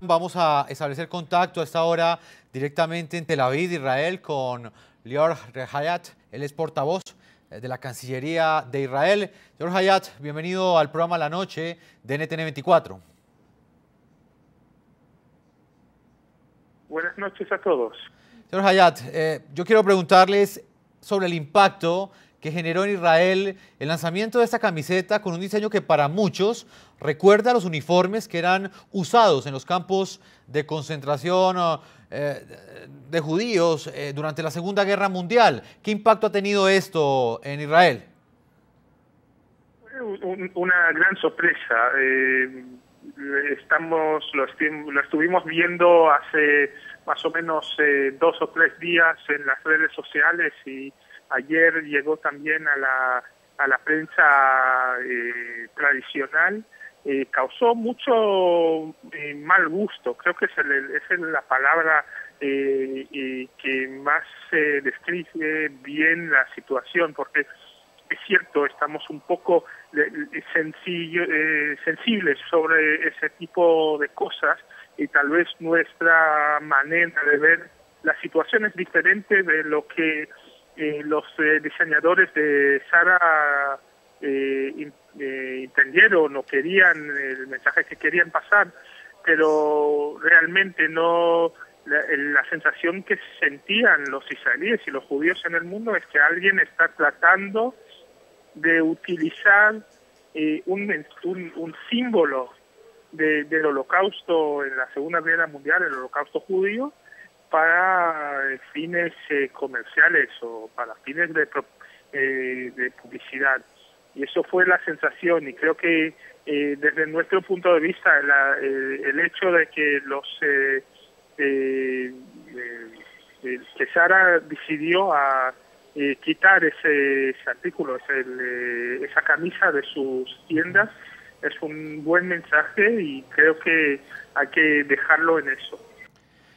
Vamos a establecer contacto a esta hora directamente en Tel Aviv, Israel, con Lior Hayat. Él es portavoz eh, de la Cancillería de Israel. Lior Hayat, bienvenido al programa La Noche de NTN 24. Buenas noches a todos. Señor Hayat, eh, yo quiero preguntarles sobre el impacto que generó en Israel el lanzamiento de esta camiseta con un diseño que para muchos recuerda los uniformes que eran usados en los campos de concentración eh, de judíos eh, durante la Segunda Guerra Mundial. ¿Qué impacto ha tenido esto en Israel? una gran sorpresa. Eh, estamos lo, estuvimos viendo hace más o menos dos o tres días en las redes sociales y ayer llegó también a la, a la prensa eh, tradicional, eh, causó mucho eh, mal gusto, creo que esa es la palabra que más describe bien la situación, porque es cierto, estamos un poco sencillo, sensibles sobre ese tipo de cosas y tal vez nuestra manera de ver la situación es diferente de lo que eh, los eh, diseñadores de Sara eh, entendieron o querían el mensaje que querían pasar, pero realmente no la, sensación que sentían los israelíes y los judíos en el mundo es que alguien está tratando de utilizar un, un, símbolo del holocausto en la Segunda Guerra Mundial, el holocausto judío, para eh, fines eh, comerciales o para fines de, eh, de publicidad. Y eso fue la sensación y creo que desde nuestro punto de vista el hecho de que los que Sara decidió a quitar ese, artículo, ese, esa camisa de sus tiendas, es un buen mensaje y creo que hay que dejarlo en eso.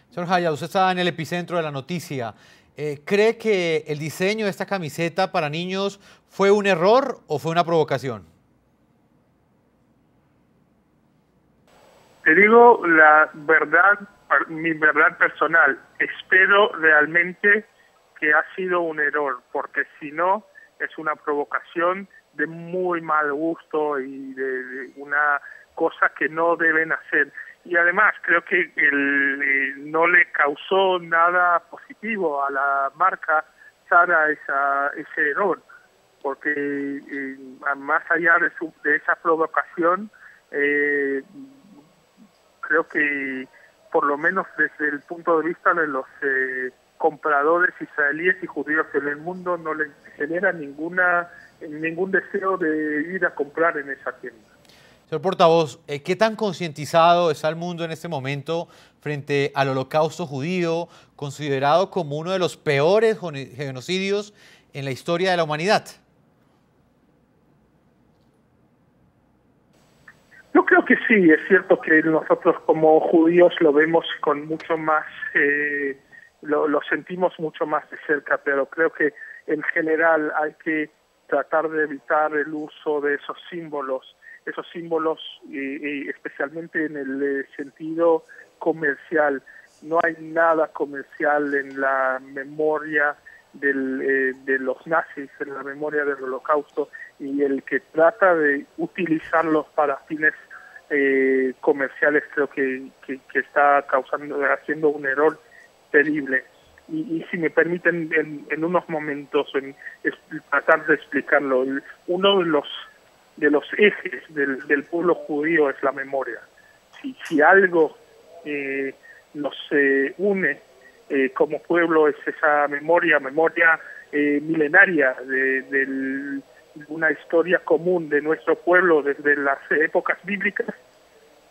Señor Haya, usted está en el epicentro de la noticia. Eh, ¿Cree que el diseño de esta camiseta para niños fue un error o fue una provocación? Te digo la verdad, mi verdad personal. Espero realmente que ha sido un error, porque si no, es una provocación de muy mal gusto y de una cosa que no deben hacer. Y además creo que el, no le causó nada positivo a la marca Sara esa, ese error, porque eh, más allá de, su, de esa provocación, eh, creo que por lo menos desde el punto de vista de los compradores israelíes y judíos en el mundo no le genera ninguna ningún deseo de ir a comprar en esa tienda. Señor portavoz, eh, ¿qué tan concientizado está el mundo en este momento frente al holocausto judío, considerado como uno de los peores genocidios en la historia de la humanidad? Yo creo que sí, es cierto que nosotros como judíos lo vemos con mucho más, eh, lo, sentimos mucho más de cerca, pero creo que en general hay que tratar de evitar el uso de esos símbolos esos símbolos, y especialmente en el eh, sentido comercial. No hay nada comercial en la memoria del, eh, de los nazis, en la memoria del holocausto, y el que trata de utilizarlos para fines eh, comerciales creo que, que, está causando, haciendo un error terrible. Y, si me permiten en, en unos momentos en, tratar de explicarlo, uno de los de los ejes del, del pueblo judío es la memoria. Si, si algo eh, nos eh, une eh, como pueblo es esa memoria, memoria milenaria de, una historia común de nuestro pueblo desde las épocas bíblicas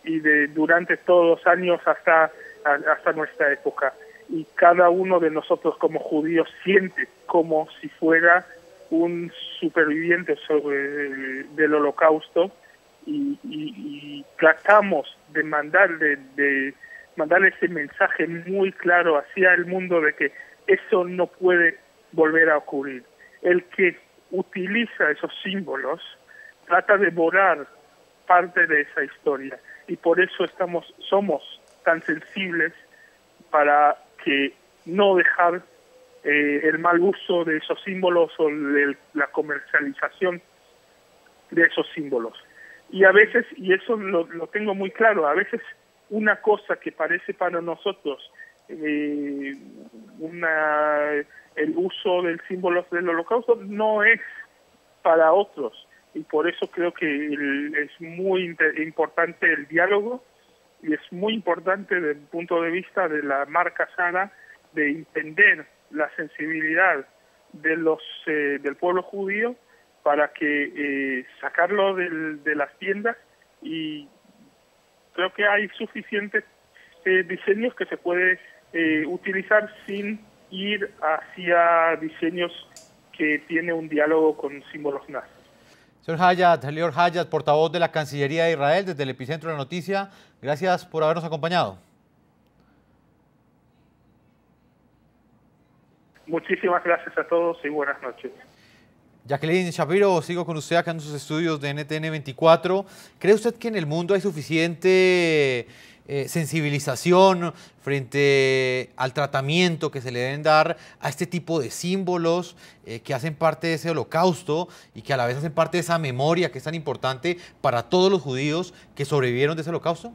y de durante todos los años hasta, hasta nuestra época. Y cada uno de nosotros como judíos siente como si fuera un superviviente sobre, del holocausto y, tratamos de mandar de, mandar ese mensaje muy claro hacia el mundo de que eso no puede volver a ocurrir. El que utiliza esos símbolos trata de borrar parte de esa historia y por eso estamos somos tan sensibles para que no dejar eh, el mal uso de esos símbolos o de la comercialización de esos símbolos. Y a veces, y eso lo, lo tengo muy claro, a veces una cosa que parece para nosotros eh, una, el uso del símbolo del holocausto no es para otros. Y por eso creo que es muy importante el diálogo y es muy importante desde el punto de vista de la marca sana de entender la sensibilidad de los eh, del pueblo judío para que eh, sacarlo de las tiendas y creo que hay suficientes eh, diseños que se puede eh, utilizar sin ir hacia diseños que tiene un diálogo con símbolos nazis. Señor Hayat, Leor Hayat, portavoz de la Cancillería de Israel desde el epicentro de la noticia, gracias por habernos acompañado. Muchísimas gracias a todos y buenas noches. Jacqueline Shapiro, sigo con usted acá en sus estudios de NTN 24. ¿Cree usted que en el mundo hay suficiente eh, sensibilización frente al tratamiento que se le deben dar a este tipo de símbolos eh, que hacen parte de ese holocausto y que a la vez hacen parte de esa memoria que es tan importante para todos los judíos que sobrevivieron de ese holocausto?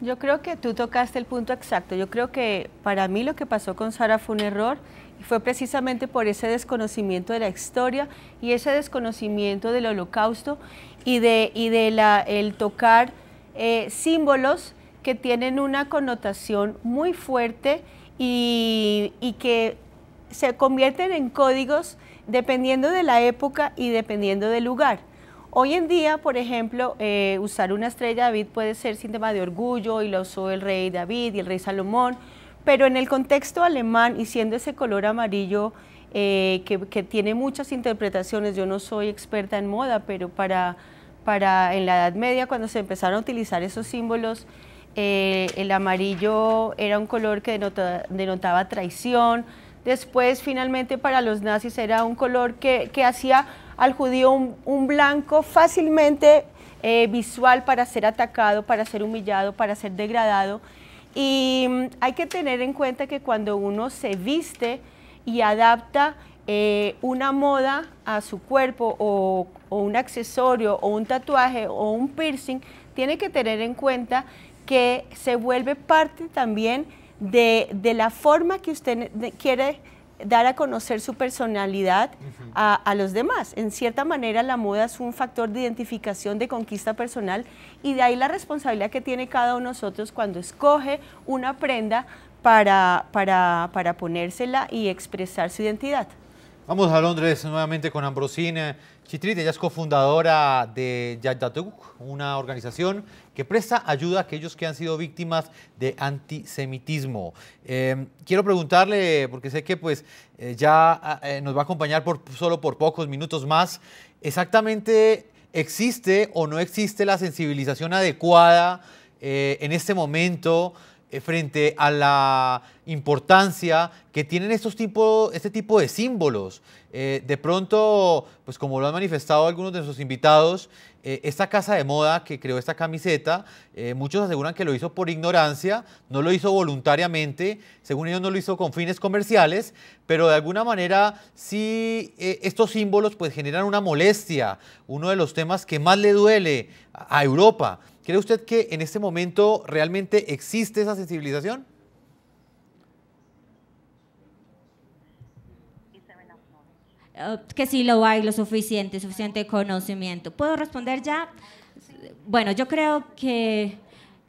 Yo creo que tú tocaste el punto exacto. Yo creo que para mí lo que pasó con Sara fue un error y fue precisamente por ese desconocimiento de la historia y ese desconocimiento del holocausto y de, y de la, el tocar eh, símbolos que tienen una connotación muy fuerte y, que se convierten en códigos dependiendo de la época y dependiendo del lugar. Hoy en día, por ejemplo, eh, usar una estrella David puede ser síntoma de orgullo y lo usó el rey David y el rey Salomón, pero en el contexto alemán y siendo ese color amarillo eh, que, que, tiene muchas interpretaciones, yo no soy experta en moda, pero para, para en la Edad Media cuando se empezaron a utilizar esos símbolos, eh, el amarillo era un color que denotaba traición, después finalmente para los nazis era un color que, hacía al judío un, blanco fácilmente eh, visual para ser atacado, para ser humillado, para ser degradado. Y mm, hay que tener en cuenta que cuando uno se viste y adapta eh, una moda a su cuerpo o, un accesorio o un tatuaje o un piercing, tiene que tener en cuenta que se vuelve parte también de, la forma que usted quiere dar a conocer su personalidad a, los demás. En cierta manera, la moda es un factor de identificación, de conquista personal y de ahí la responsabilidad que tiene cada uno de nosotros cuando escoge una prenda para, para, para ponérsela y expresar su identidad. Vamos a Londres nuevamente con Ambrosina Chitrit, ella es cofundadora de Yadatuk, una organización que presta ayuda a aquellos que han sido víctimas de antisemitismo. Em, quiero preguntarle, porque sé que pues eh, ya ah, eh, nos va a acompañar por, solo por pocos minutos más, exactamente existe o no existe la sensibilización adecuada eh, en este momento eh, frente a la importancia que tienen estos tipo, este tipo de símbolos. Eh, de pronto, pues como lo han manifestado algunos de nuestros invitados, eh, esta casa de moda que creó esta camiseta, muchos aseguran que lo hizo por ignorancia, no lo hizo voluntariamente, según ellos no lo hizo con fines comerciales, pero de alguna manera sí estos símbolos pues generan una molestia, uno de los temas que más le duele a Europa. ¿Cree usted que en este momento realmente existe esa sensibilización? Eh, que sí lo hay, lo suficiente, suficiente conocimiento. ¿Puedo responder ya? Bueno, yo creo que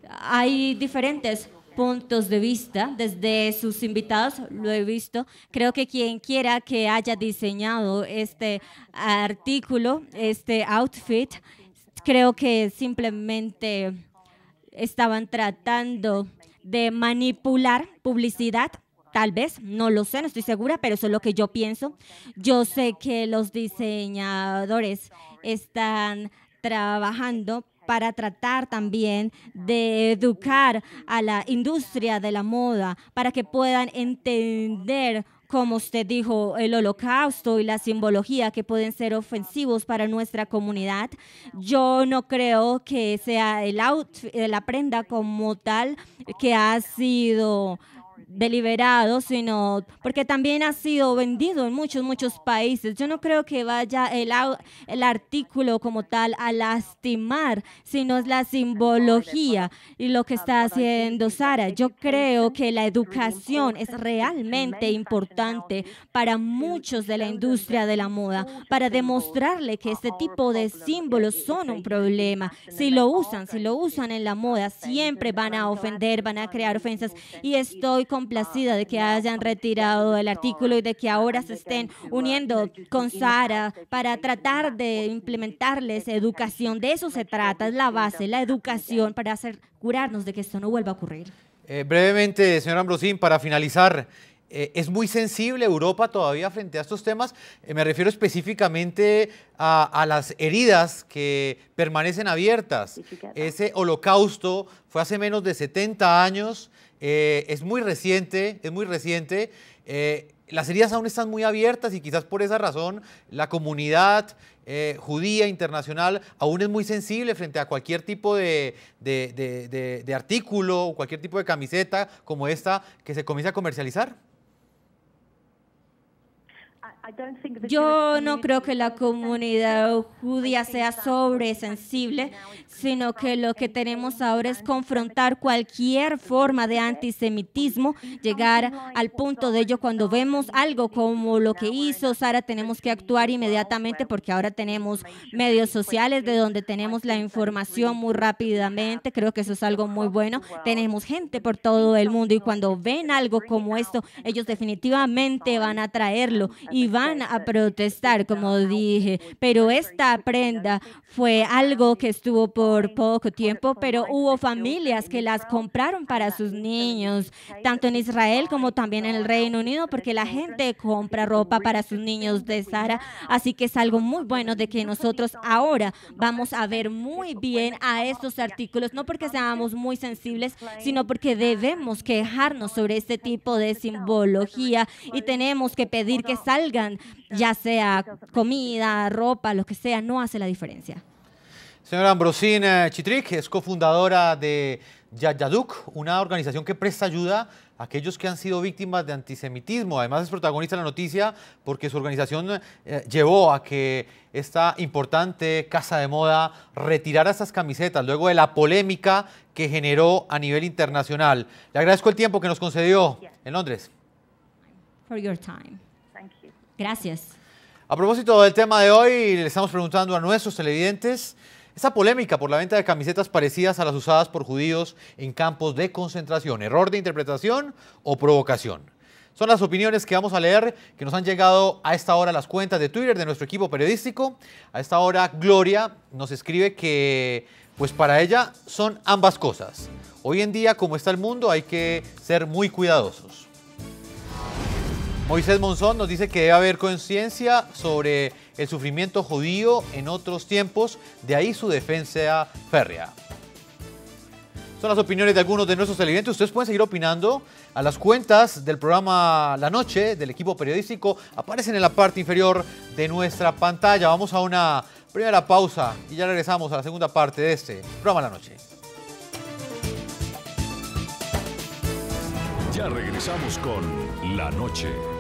hay diferentes puntos de vista desde sus invitados, lo he visto. Creo que quien quiera que haya diseñado este artículo, este outfit, Creo que simplemente estaban tratando de manipular publicidad tal vez, no lo sé, no estoy segura, pero eso es lo que yo pienso. Yo sé que los diseñadores están trabajando para tratar también de educar a la industria de la moda, para que puedan entender como usted dijo, el holocausto y la simbología que pueden ser ofensivos para nuestra comunidad. Yo no creo que sea el outfit, la prenda como tal que ha sido deliberado, sino porque también ha sido vendido en muchos, muchos países. Yo no creo que vaya el, el artículo como tal a lastimar, sino es la simbología y lo que está haciendo Sara. Yo creo que la educación es realmente importante para muchos de la industria de la moda, para demostrarle que este tipo de símbolos son un problema. Si lo usan, si lo usan en la moda, siempre van a ofender, van a crear ofensas y estoy complacida de que hayan retirado el artículo y de que ahora se estén uniendo con Sara para tratar de implementarles educación. De eso se trata, es la base, la educación para hacer curarnos de que esto no vuelva a ocurrir. Eh, brevemente, señor Ambrosín, para finalizar, eh, ¿es muy sensible Europa todavía frente a estos temas? Eh, me refiero específicamente a, a, las heridas que permanecen abiertas. Ese holocausto fue hace menos de 70 años. Eh, es muy reciente, es muy reciente. Las heridas aún están muy abiertas y quizás por esa razón la comunidad judía internacional aún es muy sensible frente a cualquier tipo de, de, de artículo o cualquier tipo de camiseta como esta que se comienza a comercializar. Yo no creo que la comunidad judía sea sobresensible, sino que lo que tenemos ahora es confrontar cualquier forma de antisemitismo, llegar al punto de ello cuando vemos algo como lo que hizo Sara, tenemos que actuar inmediatamente porque ahora tenemos medios sociales de donde tenemos la información muy rápidamente, creo que eso es algo muy bueno, tenemos gente por todo el mundo y cuando ven algo como esto, ellos definitivamente van a traerlo y van a protestar, como dije, pero esta prenda fue algo que estuvo por poco tiempo, pero hubo familias que las compraron para sus niños, tanto en Israel como también en el Reino Unido, porque la gente compra ropa para sus niños de Sara, así que es algo muy bueno de que nosotros ahora vamos a ver muy bien a estos artículos, no porque seamos muy sensibles, sino porque debemos quejarnos sobre este tipo de simbología y tenemos que pedir que salgan ya sea comida, ropa, lo que sea, no hace la diferencia. Señora Ambrosina Chitrik es cofundadora de Yaduk, una organización que presta ayuda a aquellos que han sido víctimas de antisemitismo. Además es protagonista de la noticia porque su organización eh, llevó a que esta importante casa de moda retirara estas camisetas luego de la polémica que generó a nivel internacional. Le agradezco el tiempo que nos concedió en Londres. For your time. Gracias. A propósito del tema de hoy, le estamos preguntando a nuestros televidentes esa polémica por la venta de camisetas parecidas a las usadas por judíos en campos de concentración. ¿Error de interpretación o provocación? Son las opiniones que vamos a leer que nos han llegado a esta hora las cuentas de Twitter de nuestro equipo periodístico. A esta hora Gloria nos escribe que pues para ella son ambas cosas. Hoy en día, como está el mundo, hay que ser muy cuidadosos. Moisés Monzón nos dice que debe haber conciencia sobre el sufrimiento judío en otros tiempos, de ahí su defensa férrea. Son las opiniones de algunos de nuestros televidentes. Ustedes pueden seguir opinando a las cuentas del programa La Noche del equipo periodístico. Aparecen en la parte inferior de nuestra pantalla. Vamos a una primera pausa y ya regresamos a la segunda parte de este programa La Noche. Ya regresamos con La Noche.